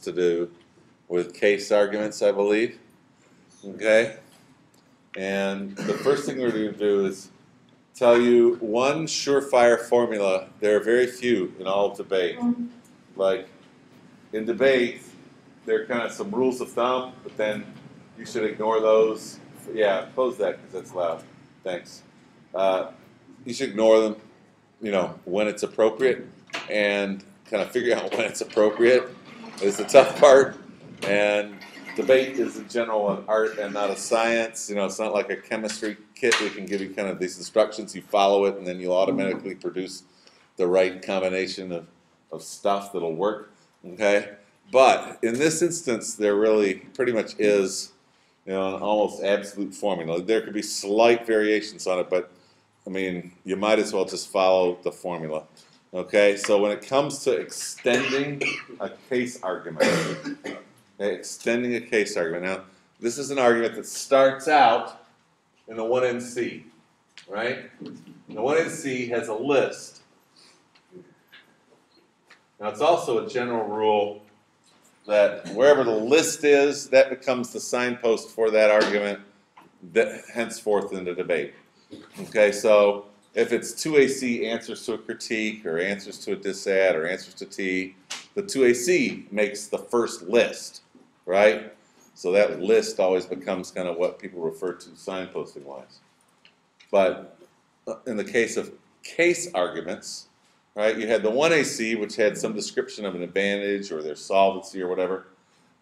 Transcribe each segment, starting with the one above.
to do with case arguments, I believe. Okay? And the first thing we're going to do is tell you one surefire formula. There are very few in all of debate. Like in debate, there are kind of some rules of thumb, but then you should ignore those. Yeah, close that because that's loud. Thanks. Uh, you should ignore them, you know, when it's appropriate and kind of figure out when it's appropriate is the tough part. And debate is in general an art and not a science. You know, it's not like a chemistry kit. We can give you kind of these instructions, you follow it, and then you'll automatically produce the right combination of, of stuff that'll work. Okay? But in this instance, there really pretty much is, you know, an almost absolute formula. There could be slight variations on it, but I mean, you might as well just follow the formula. Okay, so when it comes to extending a case argument, okay, extending a case argument. Now, this is an argument that starts out in the 1NC, right? The 1NC has a list. Now, it's also a general rule that wherever the list is, that becomes the signpost for that argument, that henceforth in the debate. Okay, so if it's 2AC answers to a critique, or answers to a disad, or answers to T, the 2AC makes the first list, right? So that list always becomes kind of what people refer to signposting wise. But uh, in the case of case arguments, right, you had the 1AC, which had some description of an advantage or their solvency or whatever,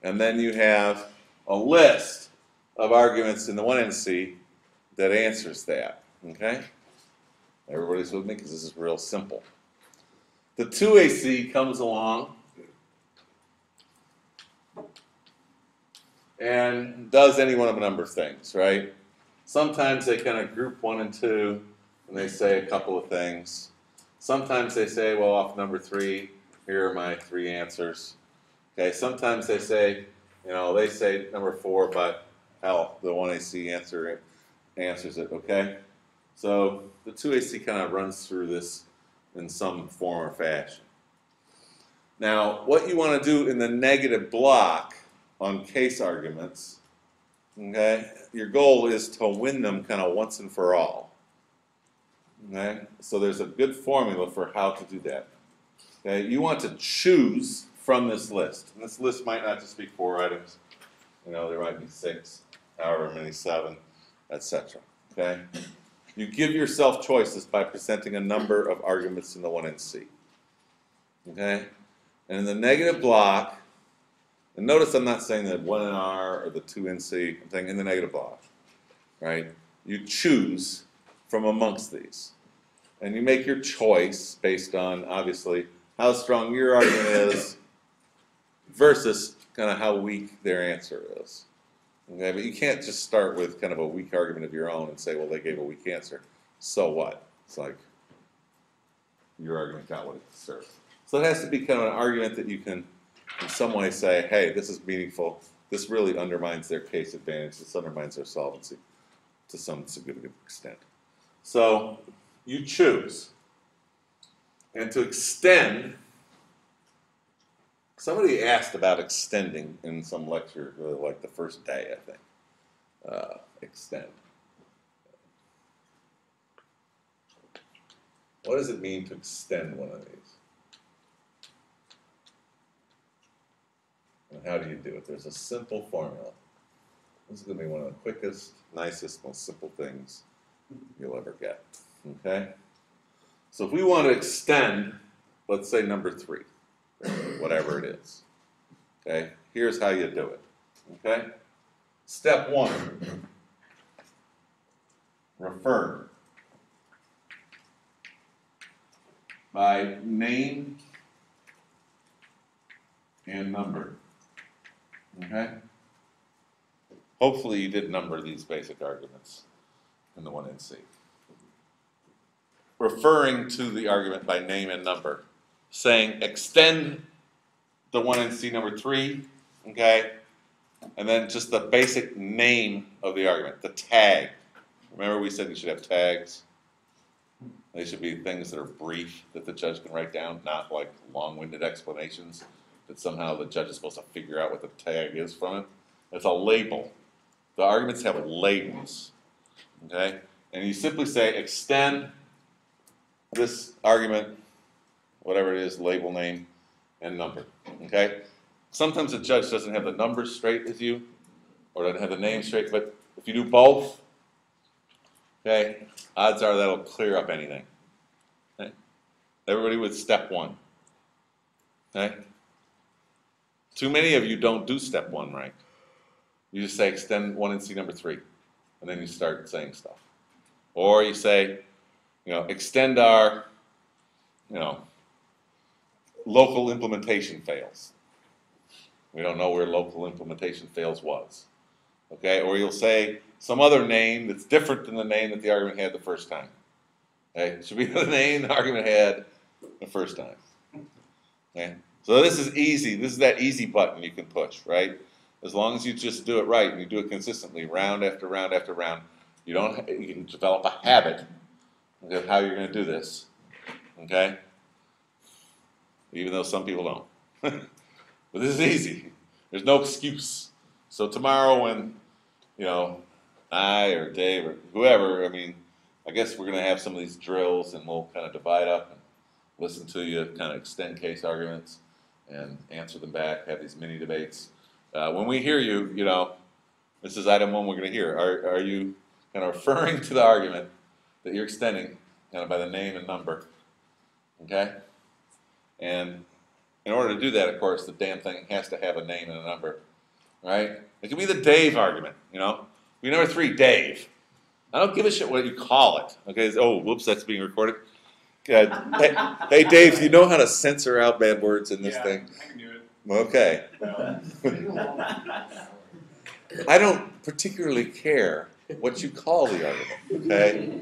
and then you have a list of arguments in the 1NC that answers that, okay? Everybody's with me because this is real simple. The 2AC comes along and does any one of a number of things, right? Sometimes they kind of group one and two and they say a couple of things. Sometimes they say, well, off number three, here are my three answers. Okay, sometimes they say, you know, they say number four, but hell, the 1AC answer answers it, okay? So the 2AC kind of runs through this in some form or fashion. Now, what you want to do in the negative block on case arguments, okay, your goal is to win them kind of once and for all. Okay, so there's a good formula for how to do that. Okay, you want to choose from this list. And this list might not just be four items. You know, there might be six, however many, seven, etc. Okay? You give yourself choices by presenting a number of arguments in the 1NC. Okay? And in the negative block, and notice I'm not saying that 1NR or the 2NC, I'm saying in the negative block. Right? You choose from amongst these. And you make your choice based on, obviously, how strong your argument is versus kind of how weak their answer is. Okay, but you can't just start with kind of a weak argument of your own and say, well, they gave a weak answer. So what? It's like your argument got what it deserved. So it has to be kind of an argument that you can, in some way, say, hey, this is meaningful. This really undermines their case advantage. This undermines their solvency to some significant extent. So you choose. And to extend, somebody asked about extending in some lecture, like the first day, I think. Uh, extend. What does it mean to extend one of these? And how do you do it? There's a simple formula. This is going to be one of the quickest, nicest, most simple things you'll ever get. Okay? So if we want to extend, let's say number three, whatever it is. Okay? Here's how you do it. Okay? Step one refer by name and number. Okay? Hopefully you did number these basic arguments in the 1NC. Referring to the argument by name and number, saying extend the one in C number three, okay? And then just the basic name of the argument, the tag. Remember we said you should have tags? They should be things that are brief that the judge can write down, not like long-winded explanations that somehow the judge is supposed to figure out what the tag is from it. It's a label. The arguments have labels. Okay? And you simply say extend this argument, whatever it is, label name and number. Okay? Sometimes the judge doesn't have the numbers straight with you, or doesn't have the name straight, but if you do both, okay, odds are that'll clear up anything. Okay? Everybody with step one. Okay? Too many of you don't do step one right. You just say extend one and see number three, and then you start saying stuff. Or you say, you know, extend our, you know, local implementation fails. We don't know where local implementation fails was. Okay, or you'll say some other name that's different than the name that the argument had the first time. Okay, it should be the name the argument had the first time. Okay, so this is easy. This is that easy button you can push, right? As long as you just do it right and you do it consistently, round after round after round, you don't. You can develop a habit of how you're going to do this. Okay, even though some people don't. but this is easy. There's no excuse. So tomorrow, when you know I or Dave or whoever, I mean, I guess we're going to have some of these drills, and we'll kind of divide up and listen to you, kind of extend case arguments, and answer them back. Have these mini debates. Uh, when we hear you, you know, this is item one we're going to hear. Are, are you kind of referring to the argument that you're extending kind of by the name and number? Okay? And in order to do that, of course, the damn thing has to have a name and a number, right? It could be the Dave argument, you know? We number three, Dave. I don't give a shit what you call it. Okay, oh, whoops, that's being recorded. Hey, Dave, you know how to censor out bad words in this yeah, thing? I can do it. Okay. I don't particularly care what you call the argument, okay?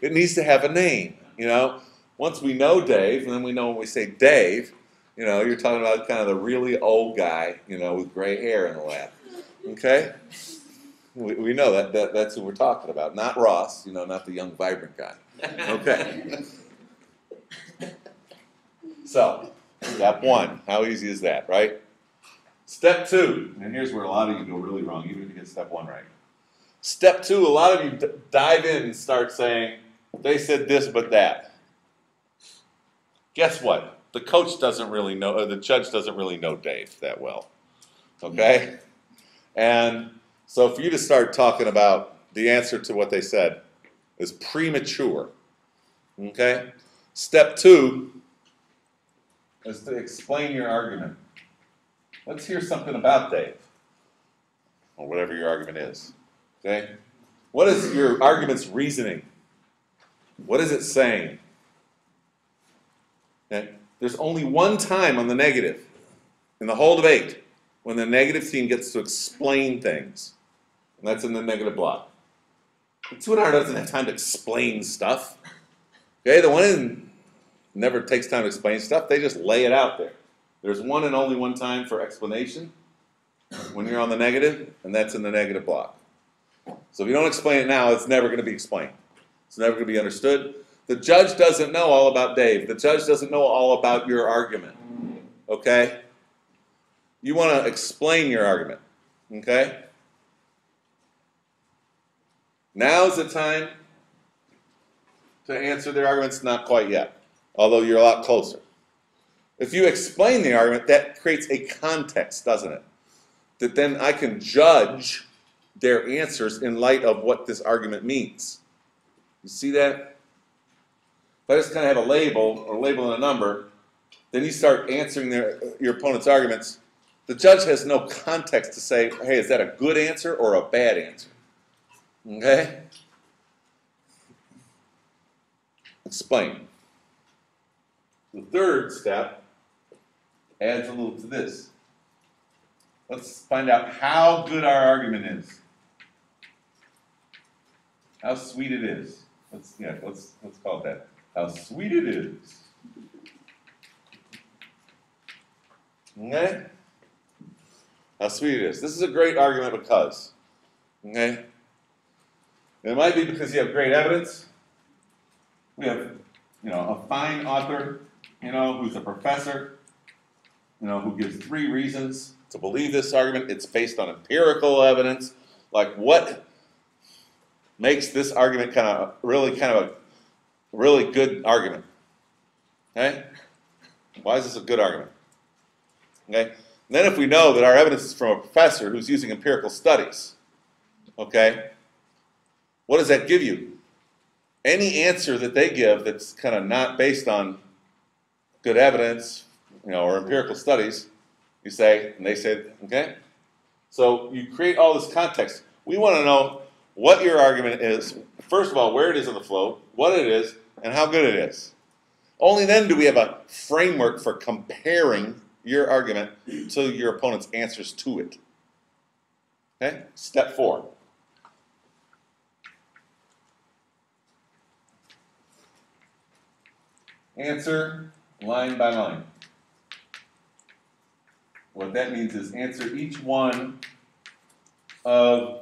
It needs to have a name, you know? Once we know Dave, and then we know when we say Dave, you know, you're talking about kind of the really old guy, you know, with gray hair in the lap, okay? We, we know that, that that's who we're talking about, not Ross, you know, not the young, vibrant guy, okay? So, step one, how easy is that, right? Step two, and here's where a lot of you go really wrong, even if you get step one right. Step two, a lot of you dive in and start saying, they said this but that. Guess what? The coach doesn't really know, or the judge doesn't really know Dave that well. Okay? And so for you to start talking about the answer to what they said is premature. Okay? Step two is to explain your argument. Let's hear something about Dave, or whatever your argument is. Okay? What is your argument's reasoning? What is it saying? Okay? There's only one time on the negative in the whole debate when the negative team gets to explain things, and that's in the negative block. Two doesn't have time to explain stuff. Okay, the one in never takes time to explain stuff. They just lay it out there. There's one and only one time for explanation when you're on the negative, and that's in the negative block. So if you don't explain it now, it's never going to be explained. It's never going to be understood. The judge doesn't know all about Dave. The judge doesn't know all about your argument. Okay? You want to explain your argument. Okay? Now is the time to answer their arguments, not quite yet, although you're a lot closer. If you explain the argument, that creates a context, doesn't it? That then I can judge their answers in light of what this argument means. You see that? If I just kind of have a label or label and a number, then you start answering their, your opponent's arguments. The judge has no context to say, hey, is that a good answer or a bad answer? Okay? Explain. The third step adds a little to this. Let's find out how good our argument is. How sweet it is. Let's yeah, let's let's call it that. How sweet it is. Okay? How sweet it is. This is a great argument because. Okay? It might be because you have great evidence. We have, you know, a fine author, you know, who's a professor, you know, who gives three reasons to believe this argument. It's based on empirical evidence. Like what makes this argument kind of really kind of a really good argument? Okay? Why is this a good argument? Okay? And then if we know that our evidence is from a professor who's using empirical studies, okay, what does that give you? Any answer that they give that's kind of not based on good evidence, you know, or empirical studies, you say, and they say, okay. So you create all this context. We want to know what your argument is. First of all, where it is in the flow, what it is, and how good it is. Only then do we have a framework for comparing your argument to your opponent's answers to it. Okay? Step four. Answer line by line. What that means is answer each one of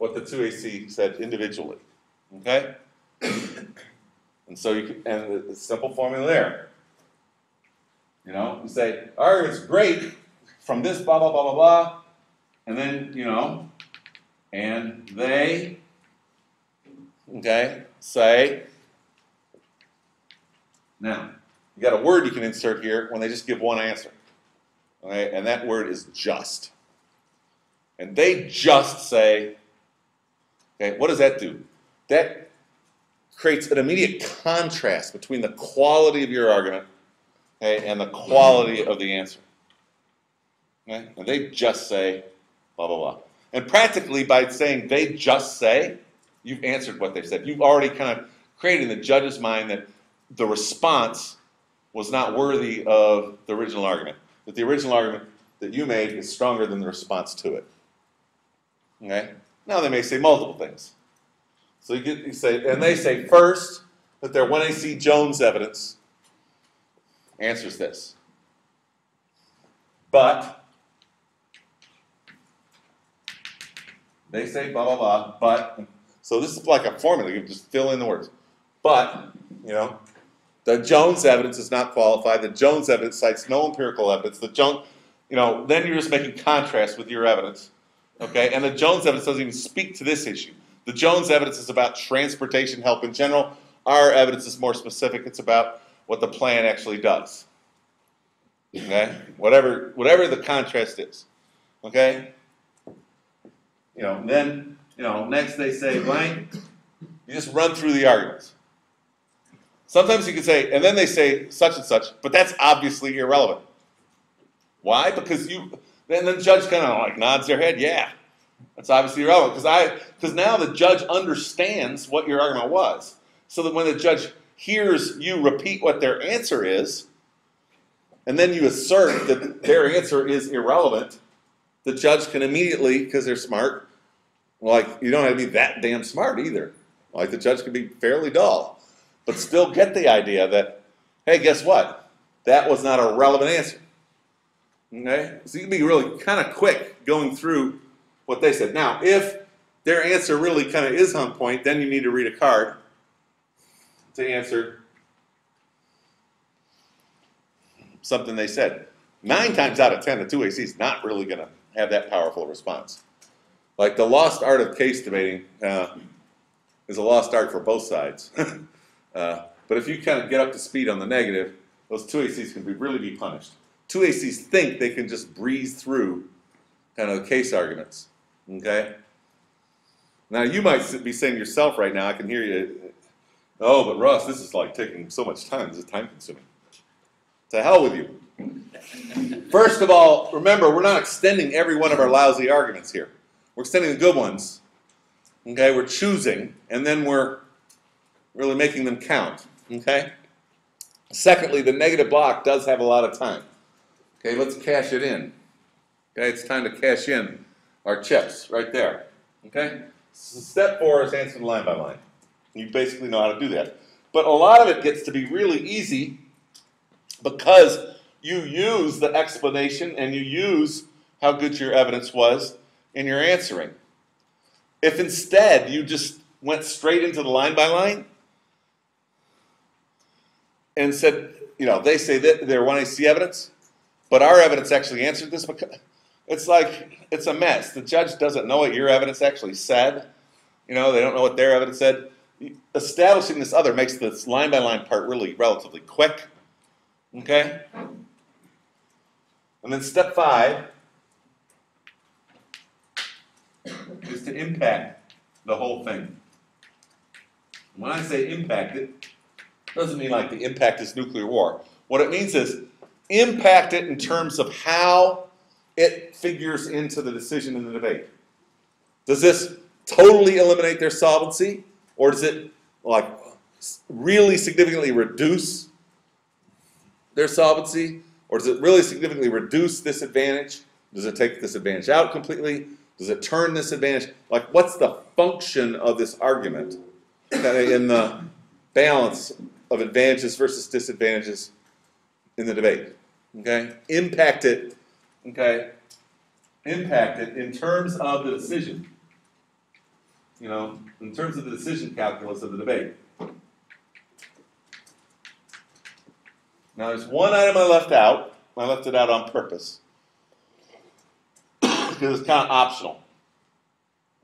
what the 2AC said individually. Okay? And so you can, and the simple formula there. You know, you say, argument's great from this blah blah blah blah blah, and then you know, and they okay say now you got a word you can insert here when they just give one answer. Okay, and that word is just. And they just say, okay, what does that do? That creates an immediate contrast between the quality of your argument okay, and the quality of the answer. Okay? And they just say blah, blah, blah. And practically, by saying they just say, you've answered what they've said. You've already kind of created in the judge's mind that the response was not worthy of the original argument. That the original argument that you made is stronger than the response to it. Okay? Now they may say multiple things. So you, get, you say, and they say first that their 1AC Jones evidence answers this. But they say blah blah blah. But so this is like a formula. You just fill in the words. But you know, the Jones evidence is not qualified. The Jones evidence cites no empirical evidence. The Jones, you know, then you're just making contrast with your evidence. Okay, and the Jones evidence doesn't even speak to this issue. The Jones evidence is about transportation help in general. Our evidence is more specific. It's about what the plan actually does. Okay? Whatever whatever the contrast is. Okay? You know, then, you know, next they say blank. You just run through the arguments. Sometimes you can say, and then they say such and such, but that's obviously irrelevant. Why? Because you then the judge kind of like nods their head, yeah. That's obviously irrelevant because I because now the judge understands what your argument was. So that when the judge hears you repeat what their answer is, and then you assert that their answer is irrelevant, the judge can immediately, because they're smart, like you don't have to be that damn smart either. Like the judge can be fairly dull, but still get the idea that, hey, guess what? That was not a relevant answer. Okay? So you can be really kind of quick going through what they said. Now, if their answer really kind of is on point, then you need to read a card to answer something they said. Nine times out of ten, the 2AC is not really going to have that powerful response. Like the lost art of case debating uh, is a lost art for both sides. uh, but if you kind of get up to speed on the negative, those 2ACs can be, really be punished. 2ACs think they can just breeze through kind of the case arguments. Okay? Now you might be saying yourself right now, I can hear you, oh, but Ross, this is like taking so much time. This is time consuming. To hell with you. First of all, remember, we're not extending every one of our lousy arguments here. We're extending the good ones. Okay, we're choosing, and then we're really making them count. Okay? Secondly, the negative block does have a lot of time. Okay, let's cash it in. Okay, it's time to cash in our chips right there. Okay? Step four is answering line by line. You basically know how to do that. But a lot of it gets to be really easy because you use the explanation and you use how good your evidence was in your answering. If instead you just went straight into the line by line and said, you know, they say that they're wanting to see evidence, but our evidence actually answered this. Because it's like it's a mess. The judge doesn't know what your evidence actually said. You know, they don't know what their evidence said. Establishing this other makes this line by line part really relatively quick. Okay? And then step five is to impact the whole thing. When I say impact it, doesn't mean like the impact is nuclear war. What it means is impact it in terms of how it figures into the decision in the debate. Does this totally eliminate their solvency, or does it like really significantly reduce their solvency, or does it really significantly reduce this advantage? Does it take this advantage out completely? Does it turn this advantage? Like, what's the function of this argument in the balance of advantages versus disadvantages in the debate? Okay? Impact it, okay? Impact it in terms of the decision. You know, in terms of the decision calculus of the debate. Now, there's one item I left out. I left it out on purpose because it's kind of optional.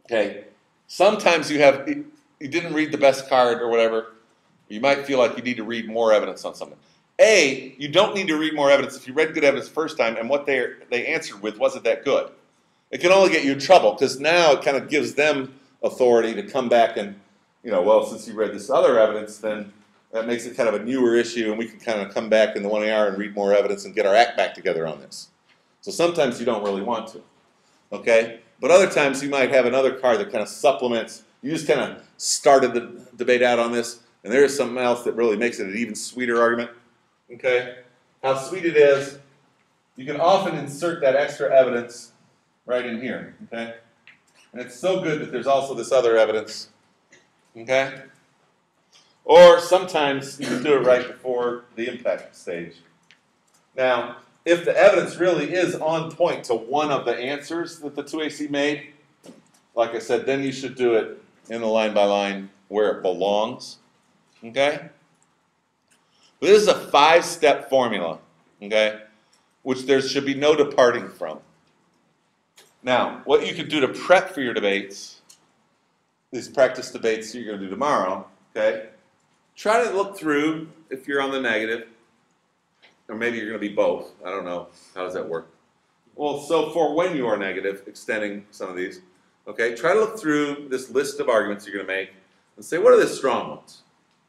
Okay, sometimes you have you didn't read the best card or whatever. You might feel like you need to read more evidence on something. A, you don't need to read more evidence if you read good evidence the first time and what they they answered with wasn't that good. It can only get you in trouble because now it kind of gives them authority to come back and, you know, well, since you read this other evidence, then that makes it kind of a newer issue, and we can kind of come back in the one hour and read more evidence and get our act back together on this. So sometimes you don't really want to. Okay? But other times you might have another card that kind of supplements. You just kind of started the debate out on this, and there is something else that really makes it an even sweeter argument. Okay? How sweet it is, you can often insert that extra evidence right in here. Okay? And it's so good that there's also this other evidence. Okay? Or sometimes you can do it right before the impact stage. Now, if the evidence really is on point to one of the answers that the 2AC made, like I said, then you should do it in the line by line where it belongs. Okay? This is a five step formula, okay, which there should be no departing from. Now, what you can do to prep for your debates, these practice debates you're going to do tomorrow, okay, try to look through if you're on the negative or maybe you're going to be both. I don't know. How does that work? Well, so for when you are negative, extending some of these, okay, try to look through this list of arguments you're going to make and say, what are the strong ones?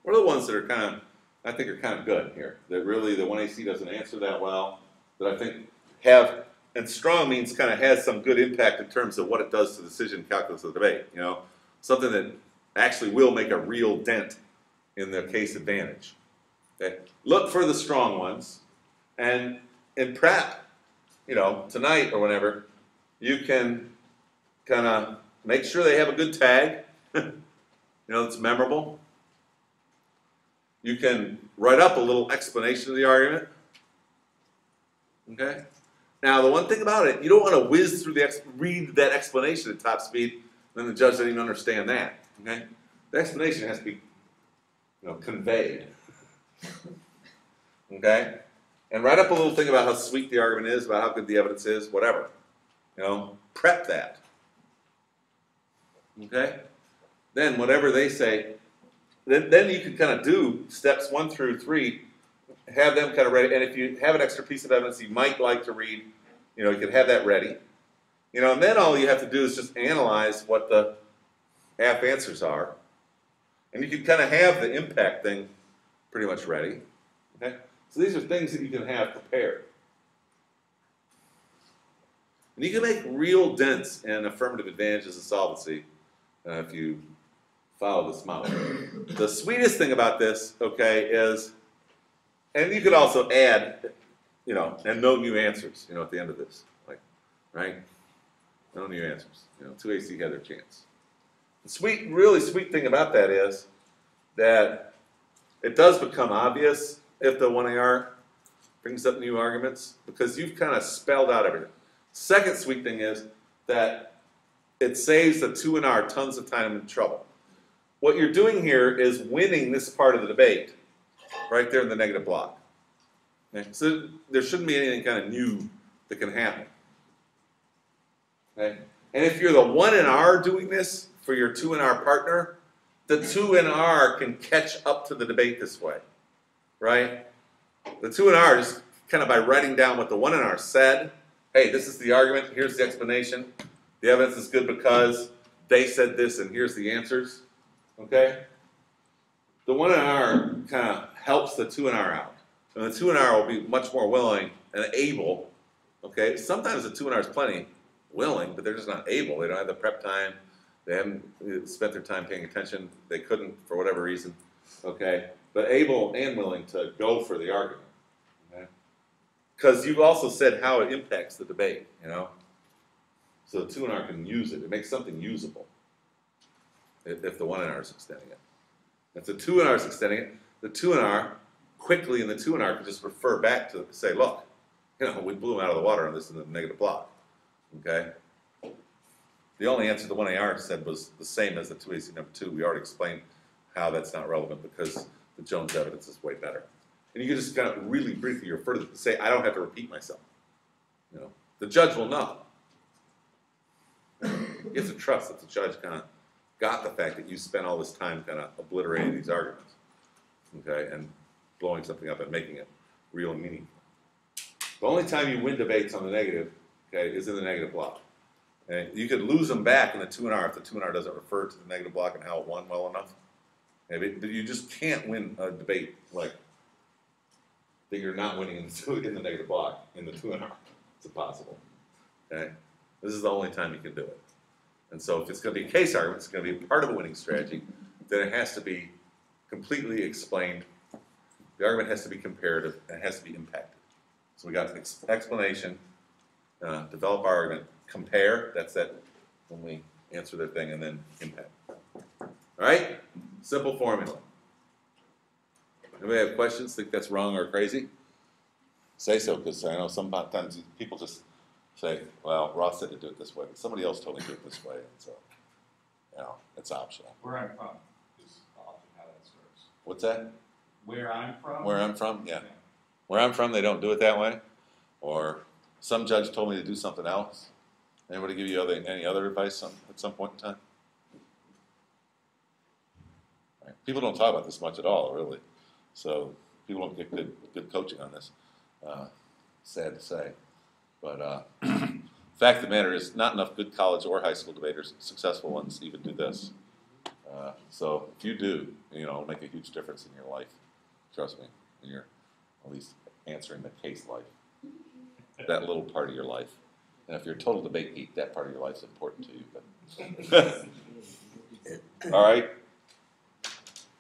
What are the ones that are kind of, I think are kind of good here, that really the 1AC doesn't answer that well, that I think have, and strong means kind of has some good impact in terms of what it does to the decision calculus of the debate, you know, something that actually will make a real dent in the case advantage. Okay? Look for the strong ones, and in prep, you know, tonight or whenever, you can kind of make sure they have a good tag, you know, that's memorable. You can write up a little explanation of the argument. Okay? Now, the one thing about it, you don't want to whiz through the, read that explanation at top speed, then the judge doesn't even understand that. Okay? The explanation has to be, you know, conveyed. Okay? and write up a little thing about how sweet the argument is, about how good the evidence is, whatever. You know, prep that. Okay? Then whatever they say, then, then you can kind of do steps one through three, have them kind of ready. And if you have an extra piece of evidence you might like to read, you know, you can have that ready. You know, and then all you have to do is just analyze what the aff answers are. And you can kind of have the impact thing pretty much ready. Okay? So these are things that you can have prepared. And you can make real dents in affirmative advantages of solvency uh, if you follow this model. the sweetest thing about this, okay, is, and you could also add, you know, and no new answers, you know, at the end of this, like, right? No new answers. You know, 2AC had their chance. The sweet, really sweet thing about that is that it does become obvious if the 1AR brings up new arguments because you've kind of spelled out everything. Second sweet thing is that it saves the 2NR tons of time and trouble. What you're doing here is winning this part of the debate right there in the negative block. Okay, so there shouldn't be anything kind of new that can happen. Okay, and if you're the one in R doing this for your two in R partner, the two in R can catch up to the debate this way, right? The two in R just kind of by writing down what the one in R said. Hey, this is the argument. Here's the explanation. The evidence is good because they said this, and here's the answers. Okay. The one in R kind of helps the two in R out. And the two in R will be much more willing and able. Okay, sometimes the two in R is plenty willing, but they're just not able. They don't have the prep time. They haven't uh, spent their time paying attention. They couldn't for whatever reason. Okay, but able and willing to go for the argument. Okay, because you've also said how it impacts the debate. You know, so the two in R can use it. It makes something usable. If, the one in R is extending it. If the two in R is extending it, the two in R quickly in the two in R can just refer back to say, look, you know, we blew them out of the water on this in the negative block. Okay? The only answer the one AR said was the same as the two AC number two. We already explained how that's not relevant because the Jones evidence is way better. And you can just kind of really briefly refer to say, I don't have to repeat myself. You know, the judge will know. You have to trust that the judge kind of got the fact that you spent all this time kind of obliterating these arguments, okay, and blowing something up and making it real and meaningful. The only time you win debates on the negative, okay, is in the negative block. Okay, you could lose them back in the two and R if the two and R doesn't refer to the negative block and how it won well enough. But you just can't win a debate like that you're not winning in the two, in the negative block in the two and R. It's impossible. Okay, this is the only time you can do it. And so if it's gonna be a case argument, it's gonna be part of a winning strategy, then it has to be completely explained. The argument has to be comparative, and it has to be impacted. So we got ex- explanation, uh, develop our argument, compare, that's that, when we answer the thing, and then impact. All right, simple formula. Anybody have questions, think that's wrong or crazy? Say so, because I know sometimes people just say, well, Ross said to do it this way, but somebody else told me to do it this way, and so, you know, it's optional. Where I'm from is often how that starts. What's that? Where I'm from. Where I'm from, yeah. Where I'm from, they don't do it that way, or some judge told me to do something else. Anybody give you other, any other advice some, at some point in time? Right. People don't talk about this much at all, really, so people don't get good, good coaching on this. Uh, sad to say, but, uh, fact of the matter is, not enough good college or high school debaters, successful ones, even do this. Uh, so if you do, you know, it'll make a huge difference in your life. Trust me, in your at least answering the case life, that little part of your life. And if you're a total debate geek, that part of your life's important to you. But all right,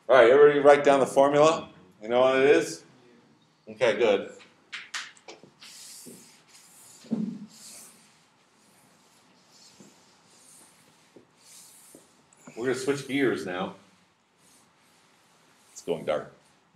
all right. Everybody, write down the formula. You know what it is? Okay, good. We're gonna switch gears now. It's going dark.